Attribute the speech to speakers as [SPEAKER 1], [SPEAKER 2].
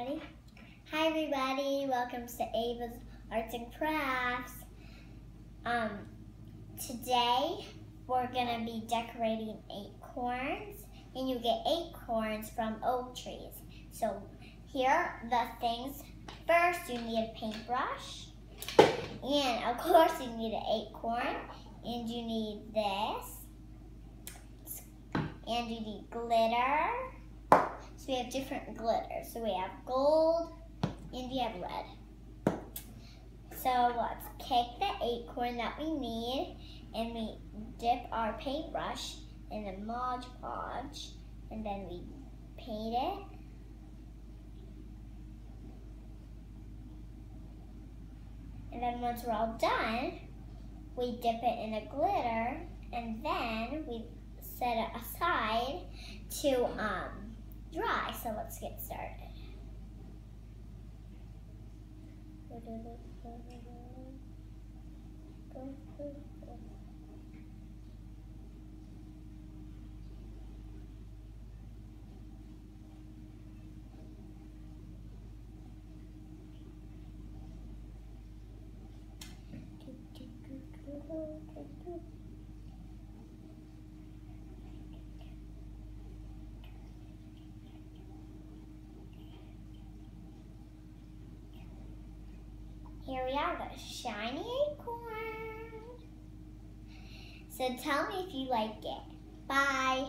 [SPEAKER 1] Ready? Hi everybody, welcome to Ava's Arts and Crafts. Um, today we're gonna be decorating acorns and you get acorns from oak trees. So here are the things. First you need a paintbrush and of course you need an acorn and you need this and you need glitter so we have different glitters. So we have gold and we have red. So let's take the acorn that we need and we dip our paintbrush in the Mod Podge and then we paint it. And then once we're all done, we dip it in a glitter and then we set it aside to um, dry, so let's get started. Here we have the shiny acorn. So tell me if you like it. Bye.